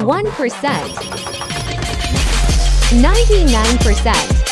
1%, 99%,